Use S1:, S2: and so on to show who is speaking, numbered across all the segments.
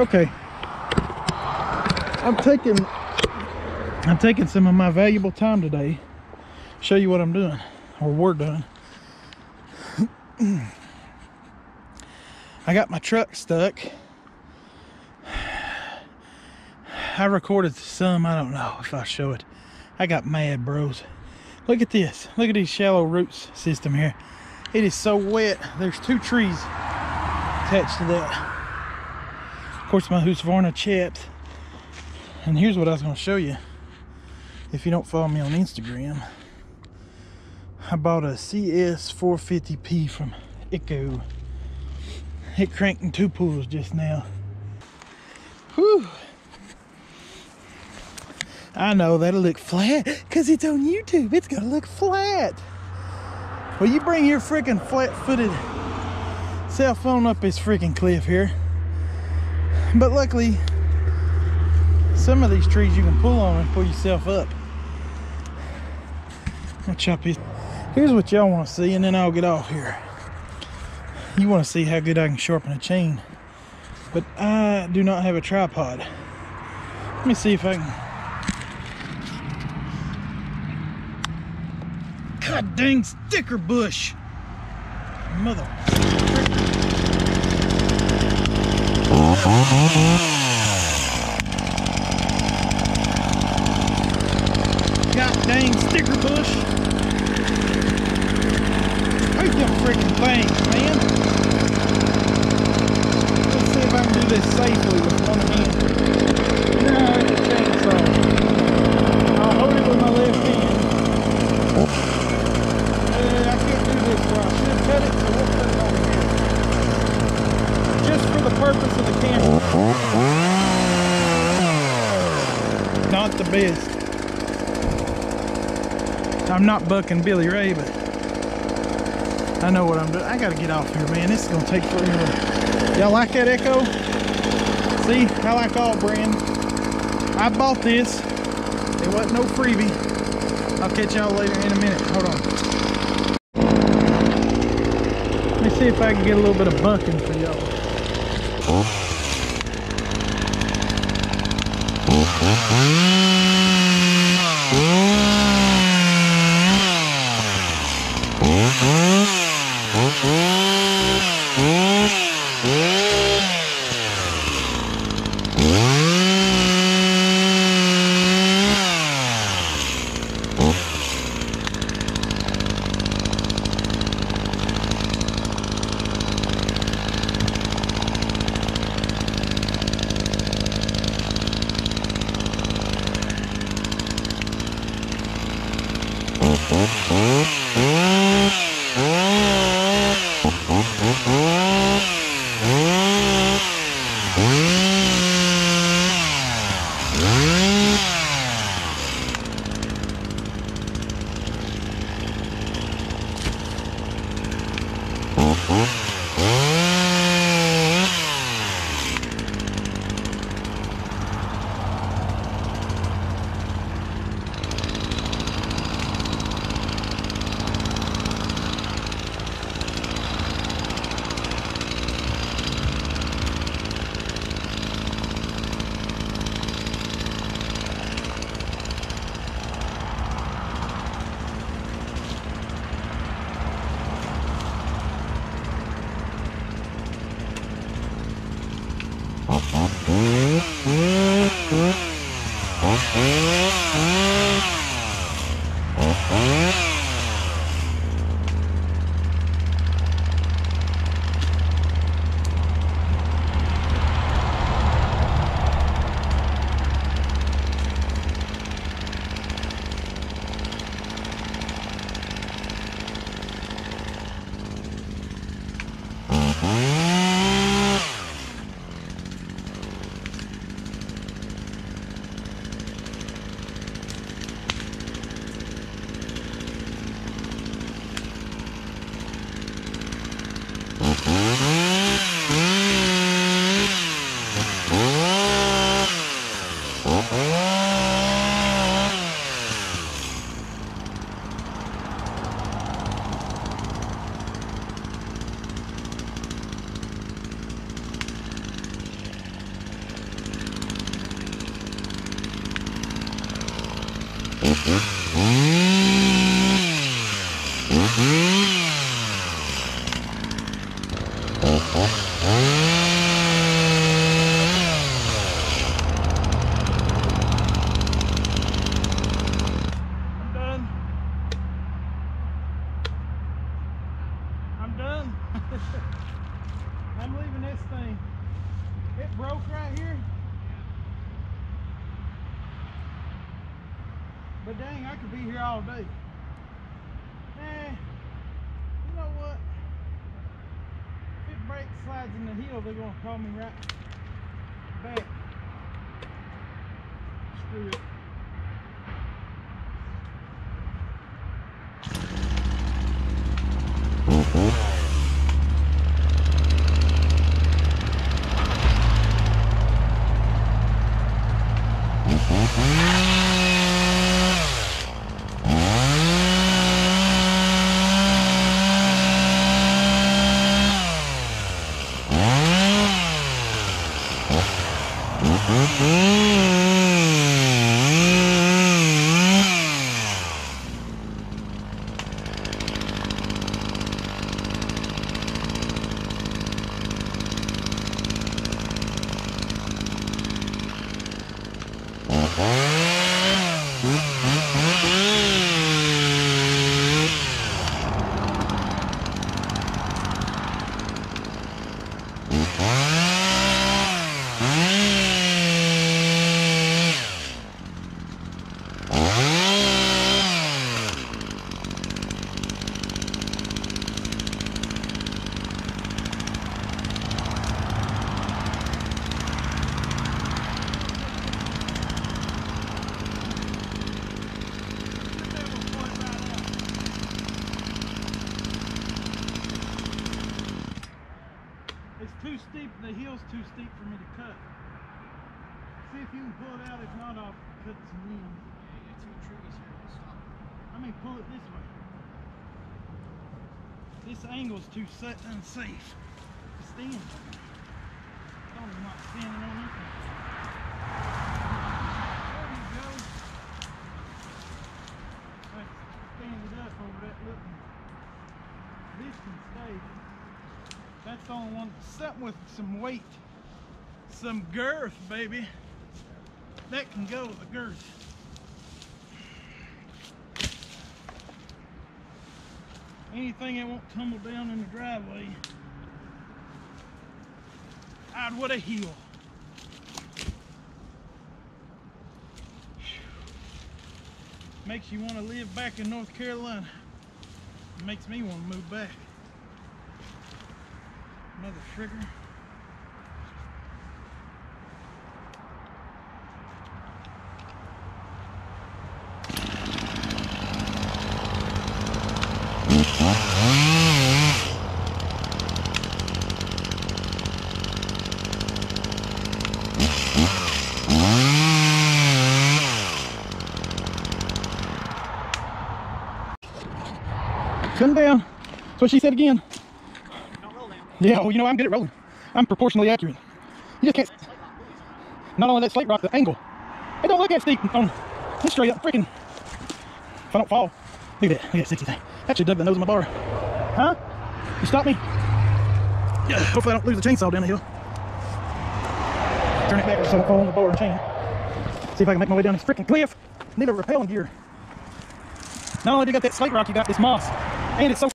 S1: Okay. I'm taking I'm taking some of my valuable time today. Show you what I'm doing or we're doing. I got my truck stuck. I recorded some, I don't know if I'll show it. I got mad, bros. Look at this. Look at these shallow roots system here. It is so wet. There's two trees attached to that. Course, my Husqvarna chapped. And here's what I was going to show you. If you don't follow me on Instagram, I bought a CS 450P from Echo. It cranked in two pulls just now. Whew. I know that'll look flat because it's on YouTube. It's gonna look flat. Well, you bring your freaking flat-footed cell phone up this freaking cliff here. But luckily, some of these trees you can pull on and pull yourself up. I'll chop. Here's what y'all want to see, and then I'll get off here. You want to see how good I can sharpen a chain. But I do not have a tripod. Let me see if I can God dang sticker bush. Mother. God dang sticker bush. Hate them freaking things, man. Let's see if I can do this safely with one hand. No, it's a chainsaw. I'll hold it with my left hand. Uh, I can't do this right. I should cut it, so we'll cut it over here. Just for the purpose of the camera. Not the best. I'm not bucking Billy Ray, but I know what I'm doing. I gotta get off here, man. This is gonna take forever. Y'all like that Echo? See, I like all brands. I bought this. It wasn't no freebie. I'll catch y'all later in a minute. Hold on. Let me see if I can get a little bit of bucking for y'all. Mm-hmm. Mm-hmm. But dang, I could be here all day. Eh, you know what? If it breaks, slides in the hill, they're gonna call me right back. Screw it. It's too steep, the hill's too steep for me to cut. See if you can pull it out, if not, I'll cut some limbs. I mean, pull it this way. This angle's too set unsafe to stand. on. I'm not standing on this one. There you go. Let's stand it up over that looking. This can stay. That's the only one. Something with some weight. Some girth, baby. That can go, the girth. Anything that won't tumble down in the driveway. God, what a hill. Makes you want to live back in North Carolina. Makes me want to move back. Another trigger. Come down. That's what she said again. Yeah, well, you know, I'm good at rolling. I'm proportionally accurate. You just can't. Not only that slate rock, the angle. It don't look that steep on oh, this straight up freaking. If I don't fall. Look at that. Look at that 60 thing. Actually dug the nose of my bar. Huh? You stop me? Yeah, hopefully I don't lose the chainsaw down the hill. Turn it back so I don't fall on the bar and chain. See if I can make my way down this freaking cliff. Need a rappelling gear. Not only do you got that slate rock, you got this moss. And it's so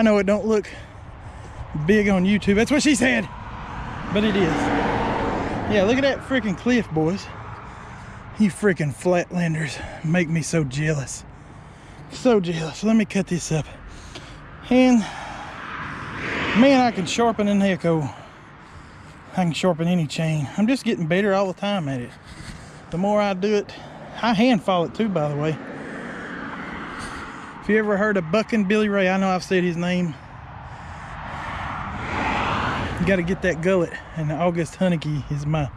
S1: I know it don't look big on YouTube. That's what she said. But it is. Yeah, look at that freaking cliff, boys. You freaking flatlanders make me so jealous. So jealous. Let me cut this up. And man, I can sharpen an echo. I can sharpen any chain. I'm just getting better all the time at it. The more I do it, I hand fall it too, by the way. You ever heard of Bucking Billy Ray, I know I've said his name. You got to get that gullet, and August Hunicke is my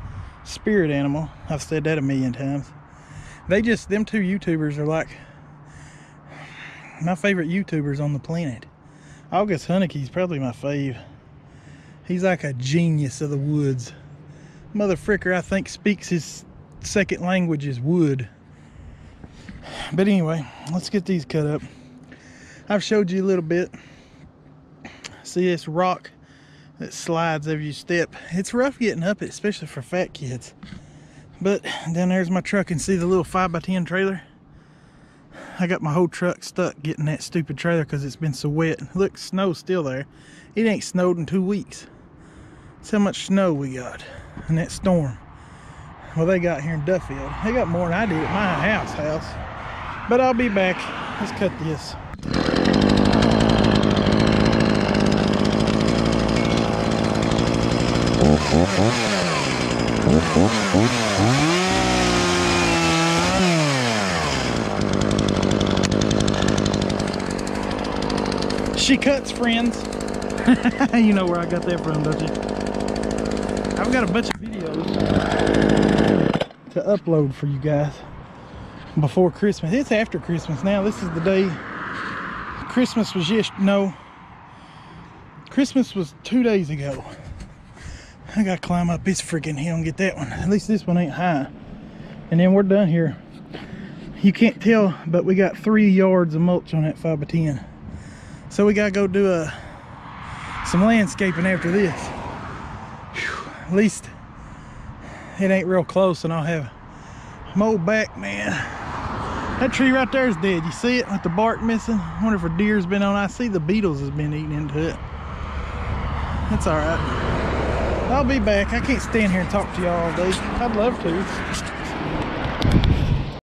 S1: spirit animal. I've said that a million times. They just, them two YouTubers are like my favorite YouTubers on the planet. August Hunicke's probably my fave. He's like a genius of the woods. Mother fricker, I think, speaks his second language is wood. But anyway, let's get these cut up. I've showed you a little bit. See this rock that slides every step. It's rough getting up it, especially for fat kids. But down there's my truck and see the little 5x10 trailer? I got my whole truck stuck getting that stupid trailer because it's been so wet. Look, snow's still there. It ain't snowed in two weeks. That's how much snow we got in that storm. Well, they got here in Duffield. They got more than I did at my house house. But I'll be back. Let's cut this. She cuts, friends. you know where I got that from, don't you? I've got a bunch of videos to upload for you guys before Christmas. It's after Christmas now. This is the day Christmas was just no. Christmas was two days ago. I gotta climb up this freaking hill and get that one. At least this one ain't high. And then we're done here. You can't tell, but we got three yards of mulch on that 5 by 10 So we gotta go do a some landscaping after this. Whew, at least it ain't real close and I'll have mowed back, man. That tree right there is dead. You see it with the bark missing? I wonder if a deer's been on. I see the beetles has been eating into it. That's all right. I'll be back. I can't stand here and talk to y'all all day. I'd love to.